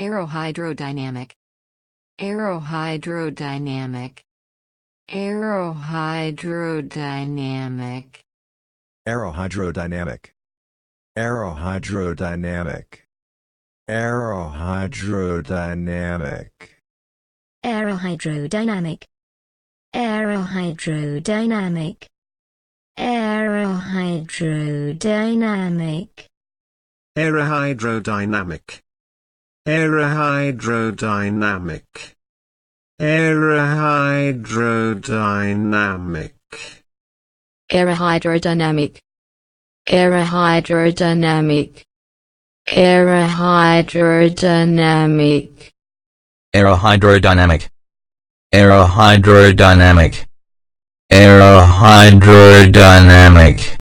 Aerohydrodynamic. Aerohydrodynamic. Aerohydrodynamic. Aerohydrodynamic. Aerohydrodynamic. Aerohydrodynamic. Aerohydrodynamic. Aerohydrodynamic. Aerohydrodynamic. Aerohydrodynamic. Aerohydrodynamic. Aerohydrodynamic. Aerohydrodynamic. Aerohydrodynamic. Aerohydrodynamic. Aerohydrodynamic. Aerohydrodynamic. Aerohydrodynamic.